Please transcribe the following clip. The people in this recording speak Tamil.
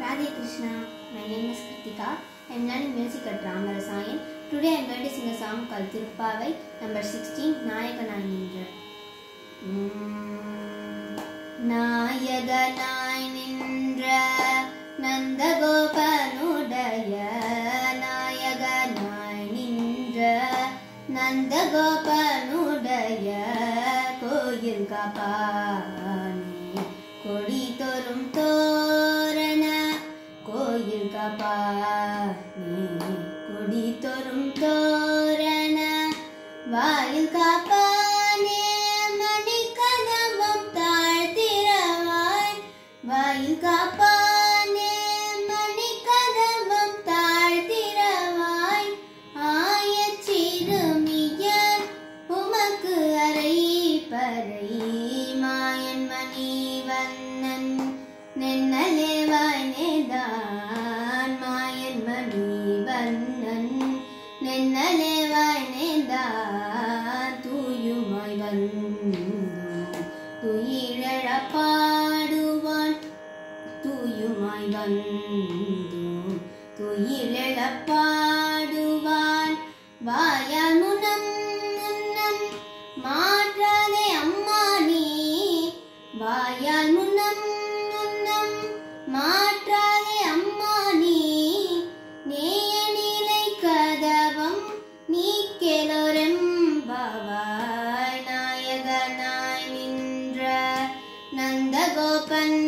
Radhe Krishna, my name is Kritika. I am learning music at Ramarasayan. Today I am going to sing a song called Tirupavai, number 16, நாயகனாய் நின்ற உம், நாயகனாய் நின்ற நந்தகோபனுடைய நாயகனாய் நின்ற நந்தகோபனுடைய கோயில் காப்பானே கோயில் நீ கொடி தோறும் தோரண வாயில் காப்பானே மணி மணிக்கதவம் தாழ்த்திரவாய். வாயில் காப்பா கண்ணன் நென்னலே வணைந்தான் தூயுமாய் வந்து துயிழ பாடுவான் தூயுமாய் வந்து துயிழ பாடுவான் முன்னம் மா നീ கெலோரெம்பாவாய் நாயகனாய் நின்ற நந்தகோபன்.